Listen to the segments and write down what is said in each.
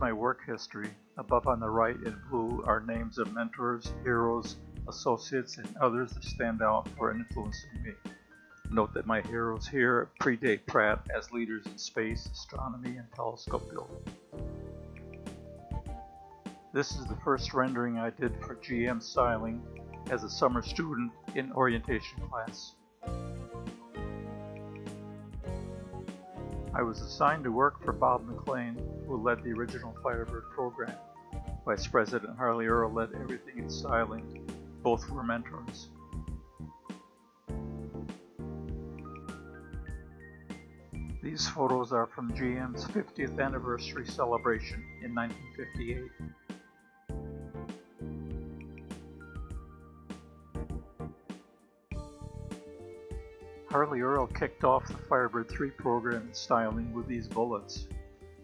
my work history, above on the right in blue are names of mentors, heroes, associates, and others that stand out for influencing me. Note that my heroes here predate Pratt as leaders in space, astronomy, and telescope building. This is the first rendering I did for GM styling as a summer student in orientation class. I was assigned to work for Bob McLean, who led the original Firebird program. Vice President Harley Earl led everything in styling. Both were mentors. These photos are from GM's 50th anniversary celebration in 1958. Harley Earl kicked off the Firebird 3 program in styling with these bullets.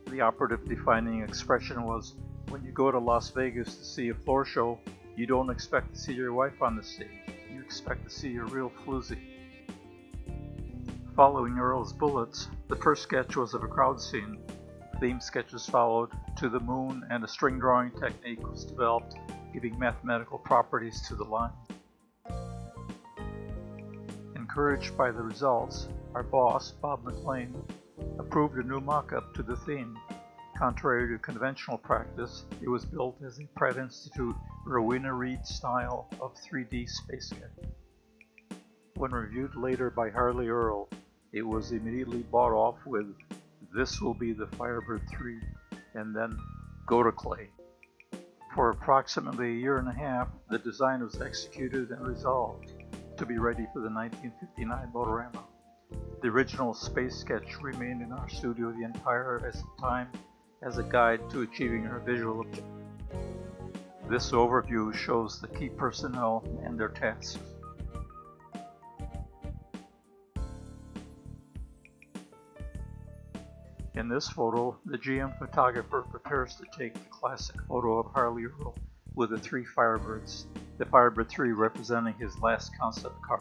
The operative defining expression was, when you go to Las Vegas to see a floor show, you don't expect to see your wife on the stage. You expect to see a real floozy. Following Earl's bullets, the first sketch was of a crowd scene. Theme sketches followed, to the moon, and a string drawing technique was developed, giving mathematical properties to the line. Encouraged by the results, our boss, Bob McLean, approved a new mock-up to the theme. Contrary to conventional practice, it was built as a Pratt Institute Rowena Reed style of 3D space sketch. When reviewed later by Harley Earl, it was immediately bought off with, this will be the Firebird 3, and then go to clay. For approximately a year and a half, the design was executed and resolved to be ready for the 1959 Motorama. The original space sketch remained in our studio the entire time as a guide to achieving our visual objective. This overview shows the key personnel and their tasks. In this photo, the GM photographer prepares to take the classic photo of Harley Earl with the three Firebirds the Firebird 3 representing his last concept car.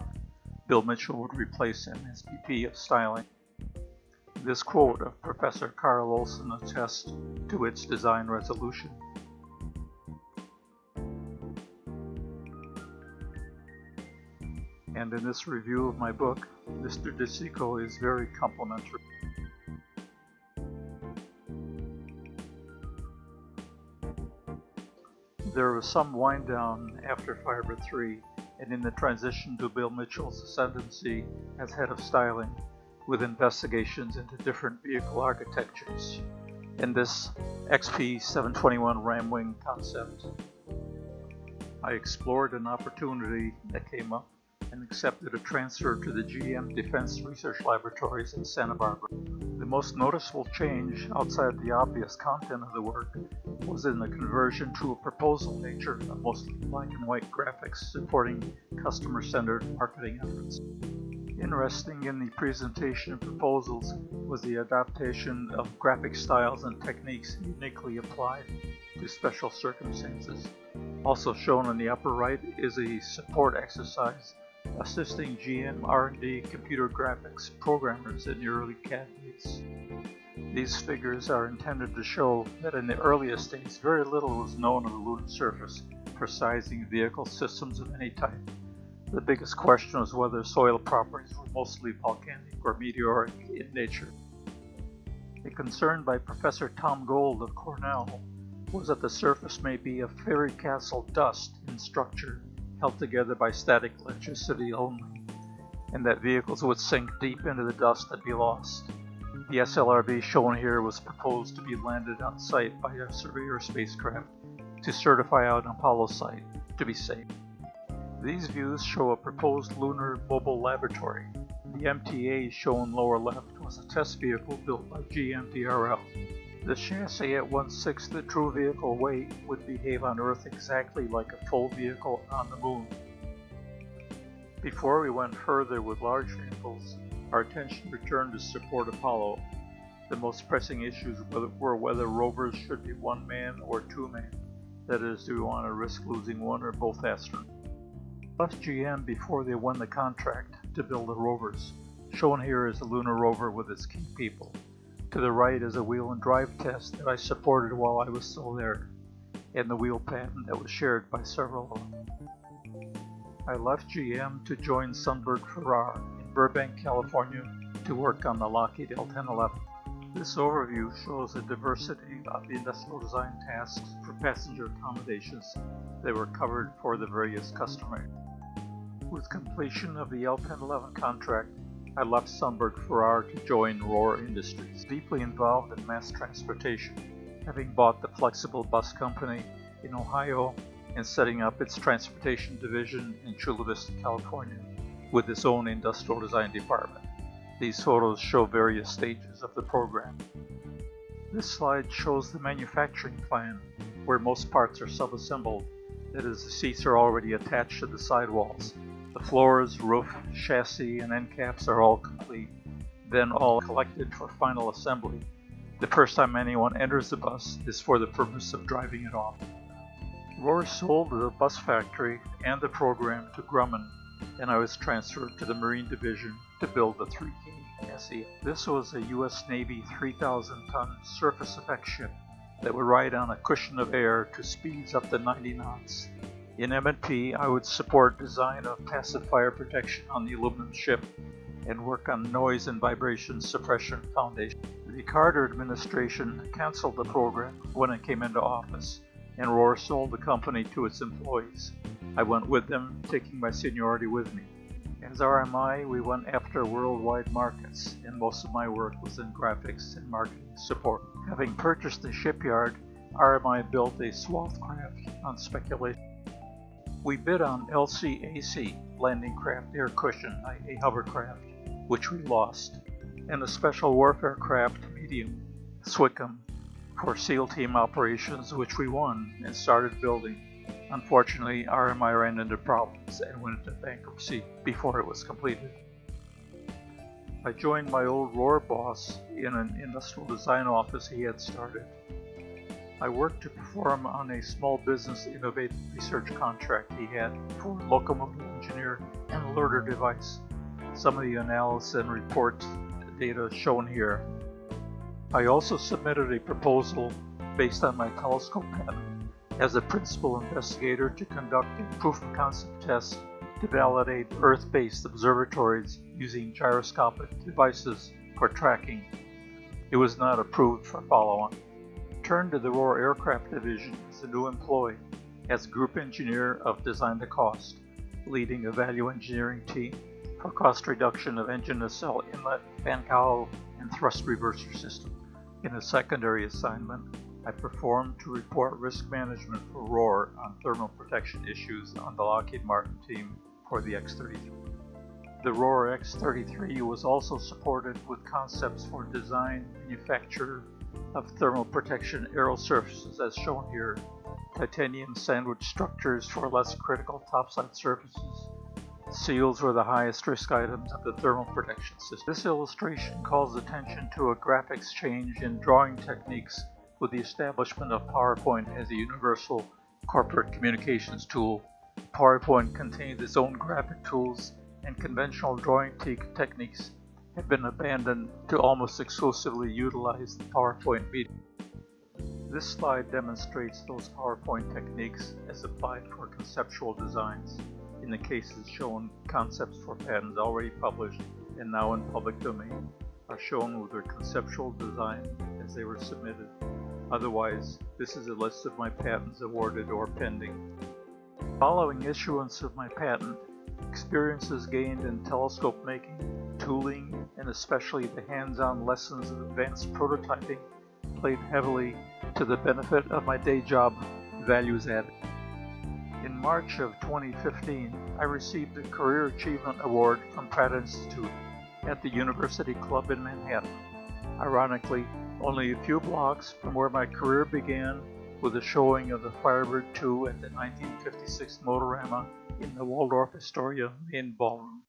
Bill Mitchell would replace him as VP of Styling. This quote of Professor Carl Olson attests to its design resolution. And in this review of my book, Mr. DeSico is very complimentary. There was some wind down after Firebird 3 and in the transition to Bill Mitchell's ascendancy as head of styling, with investigations into different vehicle architectures. In this XP 721 Ramwing concept, I explored an opportunity that came up and accepted a transfer to the GM Defense Research Laboratories in Santa Barbara. The most noticeable change outside the obvious content of the work was in the conversion to a proposal nature of mostly black and white graphics supporting customer-centered marketing efforts. Interesting in the presentation of proposals was the adaptation of graphic styles and techniques uniquely applied to special circumstances. Also shown in the upper right is a support exercise assisting GM R&D computer graphics programmers in the early CAD days. These figures are intended to show that in the earliest days very little was known of the lunar surface for sizing vehicle systems of any type. The biggest question was whether soil properties were mostly volcanic or meteoric in nature. A concern by Professor Tom Gold of Cornell was that the surface may be a fairy castle dust in structure held together by static electricity only, and that vehicles would sink deep into the dust and be lost. The SLRV shown here was proposed to be landed on site by a Surveyor spacecraft to certify out an Apollo site to be safe. These views show a proposed lunar mobile laboratory. The MTA shown lower left was a test vehicle built by GMDRL. The chassis at one-sixth the true vehicle weight would behave on Earth exactly like a full vehicle on the Moon. Before we went further with large vehicles, our attention returned to support Apollo. The most pressing issues were whether rovers should be one man or two men. That is, do we want to risk losing one or both astronauts? Left GM before they won the contract to build the rovers. Shown here is the lunar rover with its key people. To the right is a wheel and drive test that I supported while I was still there, and the wheel patent that was shared by several of them. I left GM to join Sundberg Ferar in Burbank, California to work on the Lockheed L1011. This overview shows the diversity of the industrial design tasks for passenger accommodations that were covered for the various customers. With completion of the L1011 contract, I left Sundberg Ferar to join Rohr Industries, deeply involved in mass transportation, having bought the Flexible Bus Company in Ohio and setting up its transportation division in Chula Vista, California, with its own industrial design department. These photos show various stages of the program. This slide shows the manufacturing plan, where most parts are sub-assembled, that is, the seats are already attached to the sidewalls, the floors, roof, chassis, and end caps are all complete, then all collected for final assembly. The first time anyone enters the bus is for the purpose of driving it off. Rohr sold the bus factory and the program to Grumman, and I was transferred to the Marine Division to build the 3K SE. This was a U.S. Navy 3,000 ton surface effect ship that would ride on a cushion of air to speeds up to 90 knots. In M&P, I would support design of passive fire protection on the aluminum ship and work on noise and vibration suppression foundation. The Carter administration canceled the program when it came into office, and Rohr sold the company to its employees. I went with them, taking my seniority with me. As RMI, we went after worldwide markets, and most of my work was in graphics and marketing support. Having purchased the shipyard, RMI built a swath craft on speculation. We bid on LCAC, Landing Craft Air Cushion, a hovercraft, which we lost, and a Special Warfare Craft Medium, SWCOM, for SEAL Team operations, which we won and started building. Unfortunately, RMI ran into problems and went into bankruptcy before it was completed. I joined my old Rohr boss in an industrial design office he had started. I worked to perform on a small business innovative research contract he had for locomotive engineer and alerter device. Some of the analysis and report data shown here. I also submitted a proposal based on my telescope patent as a principal investigator to conduct a proof of concept test to validate Earth-based observatories using gyroscopic devices for tracking. It was not approved for follow-on returned to the Rohr Aircraft Division as a new employee as Group Engineer of Design to Cost, leading a value engineering team for cost reduction of engine nacelle inlet, fan cowl, and thrust reverser system. In a secondary assignment, I performed to report risk management for Rohr on thermal protection issues on the Lockheed Martin team for the X-33. The Rohr X-33 was also supported with concepts for design, manufacture, of thermal protection aero surfaces as shown here, titanium sandwich structures for less critical topside surfaces. Seals were the highest risk items of the thermal protection system. This illustration calls attention to a graphics change in drawing techniques with the establishment of PowerPoint as a universal corporate communications tool. PowerPoint contains its own graphic tools and conventional drawing techniques have been abandoned to almost exclusively utilize the PowerPoint medium. This slide demonstrates those PowerPoint techniques as applied for conceptual designs. In the cases shown, concepts for patents already published and now in public domain are shown with their conceptual design as they were submitted. Otherwise, this is a list of my patents awarded or pending. Following issuance of my patent, experiences gained in telescope making, tooling, and especially the hands-on lessons of advanced prototyping played heavily to the benefit of my day job values added. In March of 2015, I received a Career Achievement Award from Pratt Institute at the University Club in Manhattan. Ironically, only a few blocks from where my career began with a showing of the Firebird 2 at the 1956 Motorama in the Waldorf Astoria main ballroom.